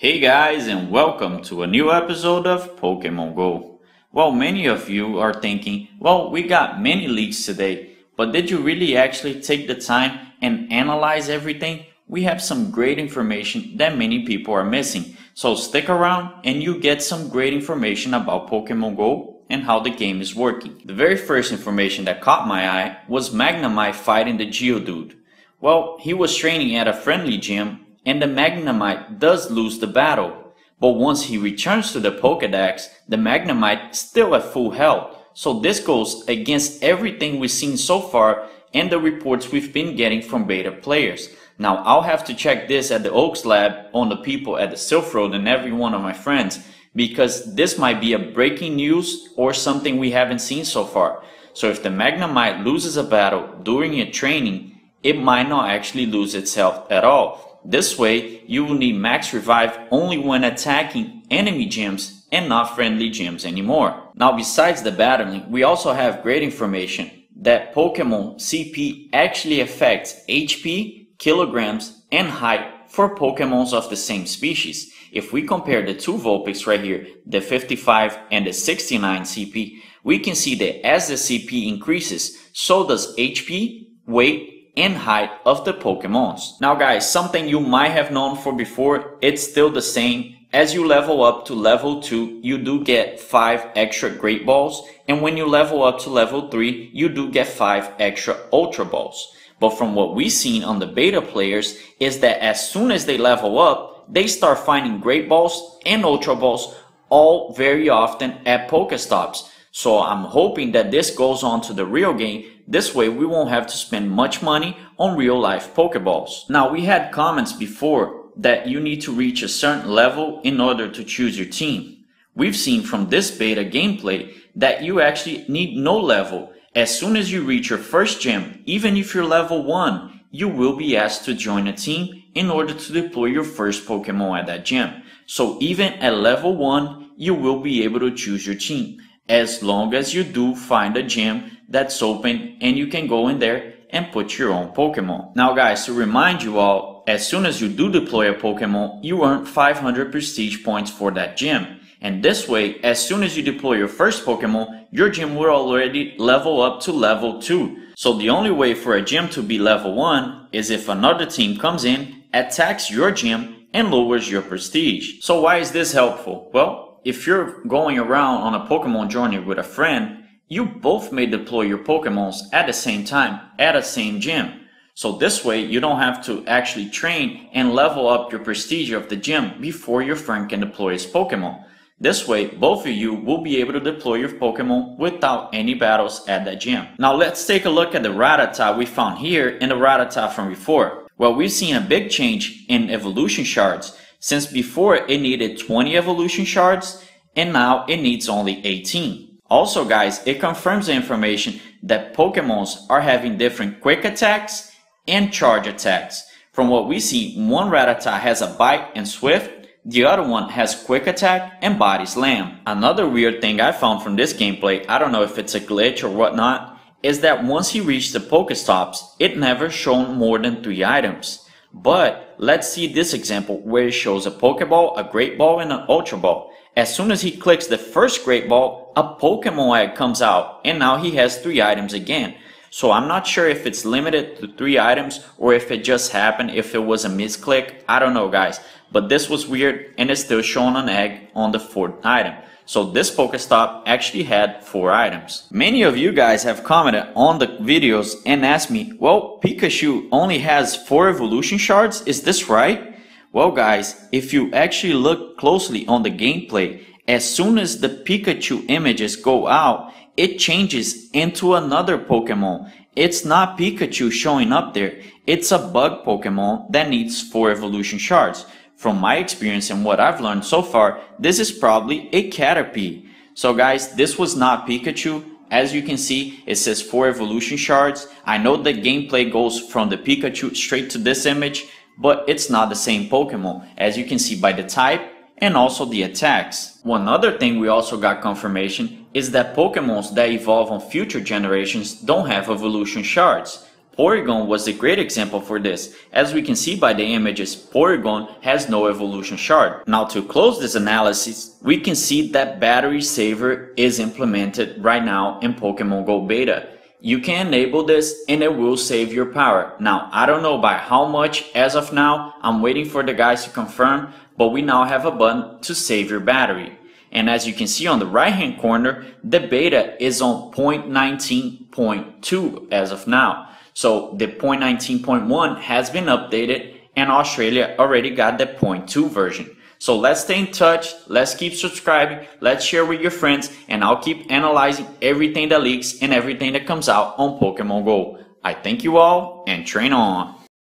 Hey guys and welcome to a new episode of Pokemon Go. Well, many of you are thinking, well, we got many leaks today, but did you really actually take the time and analyze everything? We have some great information that many people are missing. So stick around and you get some great information about Pokemon Go and how the game is working. The very first information that caught my eye was Magnemite fighting the Geodude. Well, he was training at a friendly gym and the Magnemite does lose the battle. But once he returns to the Pokedex, the Magnemite still at full health. So this goes against everything we've seen so far and the reports we've been getting from beta players. Now I'll have to check this at the Oaks lab on the people at the Silph Road and every one of my friends because this might be a breaking news or something we haven't seen so far. So if the Magnemite loses a battle during a training, it might not actually lose its health at all this way, you will need max revive only when attacking enemy gyms and not friendly gyms anymore. Now besides the battling, we also have great information that Pokemon CP actually affects HP, kilograms, and height for Pokemons of the same species. If we compare the two Vulpix right here, the 55 and the 69 CP, we can see that as the CP increases, so does HP, weight, and height of the Pokemons. Now guys, something you might have known for before, it's still the same. As you level up to level 2, you do get 5 extra Great Balls, and when you level up to level 3, you do get 5 extra Ultra Balls. But from what we've seen on the beta players is that as soon as they level up, they start finding Great Balls and Ultra Balls all very often at Pokestops. So I'm hoping that this goes on to the real game. This way we won't have to spend much money on real life Pokeballs. Now we had comments before that you need to reach a certain level in order to choose your team. We've seen from this beta gameplay that you actually need no level. As soon as you reach your first gym, even if you're level 1, you will be asked to join a team in order to deploy your first Pokemon at that gym. So even at level 1, you will be able to choose your team as long as you do find a gym that's open and you can go in there and put your own Pokemon. Now guys, to remind you all, as soon as you do deploy a Pokemon, you earn 500 prestige points for that gym. And this way, as soon as you deploy your first Pokemon, your gym will already level up to level 2. So the only way for a gym to be level 1 is if another team comes in, attacks your gym, and lowers your prestige. So why is this helpful? Well, if you're going around on a Pokemon journey with a friend, you both may deploy your Pokemons at the same time at the same gym. So this way you don't have to actually train and level up your prestige of the gym before your friend can deploy his Pokemon. This way, both of you will be able to deploy your Pokemon without any battles at that gym. Now let's take a look at the Rattata we found here and the Rattata from before. Well, we've seen a big change in evolution shards since before it needed 20 evolution shards and now it needs only 18. Also guys, it confirms the information that Pokemons are having different quick attacks and charge attacks. From what we see, one Rattata has a bite and swift, the other one has quick attack and body slam. Another weird thing I found from this gameplay, I don't know if it's a glitch or whatnot, is that once he reached the Pokestops, it never shown more than 3 items. But let's see this example where it shows a Pokeball, a Great Ball, and an Ultra Ball. As soon as he clicks the first Great Ball, a Pokemon egg comes out, and now he has three items again. So I'm not sure if it's limited to three items or if it just happened, if it was a misclick. I don't know guys. But this was weird and it's still showing an egg on the fourth item. So this Pokestop actually had four items. Many of you guys have commented on the videos and asked me, well, Pikachu only has four evolution shards, is this right? Well guys, if you actually look closely on the gameplay, as soon as the Pikachu images go out, it changes into another Pokemon. It's not Pikachu showing up there, it's a bug Pokemon that needs four evolution shards. From my experience and what I've learned so far, this is probably a Caterpie. So guys, this was not Pikachu. As you can see, it says 4 evolution shards. I know the gameplay goes from the Pikachu straight to this image, but it's not the same Pokemon, as you can see by the type and also the attacks. One other thing we also got confirmation is that Pokemons that evolve on future generations don't have evolution shards. Porygon was a great example for this. As we can see by the images, Porygon has no evolution shard. Now to close this analysis, we can see that battery saver is implemented right now in Pokemon Go beta. You can enable this and it will save your power. Now, I don't know by how much as of now, I'm waiting for the guys to confirm, but we now have a button to save your battery. And as you can see on the right hand corner, the beta is on 0.19.2 as of now. So the 0.19.1 has been updated and Australia already got the 0.2 version. So let's stay in touch. Let's keep subscribing. Let's share with your friends and I'll keep analyzing everything that leaks and everything that comes out on Pokemon Go. I thank you all and train on.